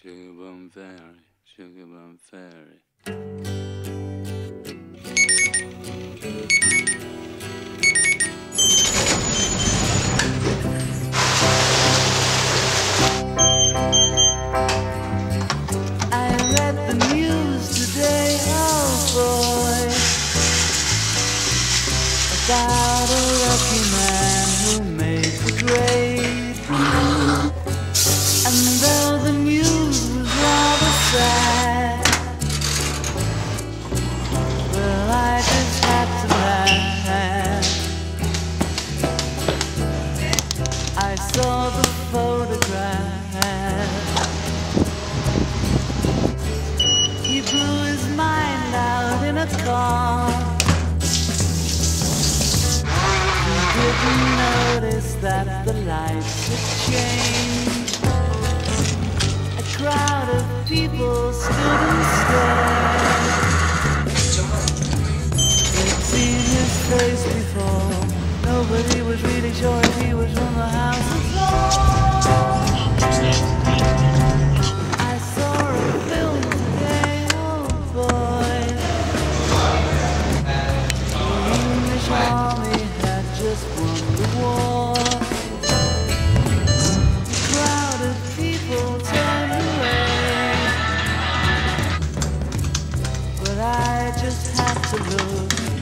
Sugar Plum Fairy, Sugar Plum Fairy. I read the news today, oh boy, about a lucky man who made saw the photograph. He blew his mind out in a car. He didn't notice that the lights had changed. A crowd of people stood and stared. just have to look.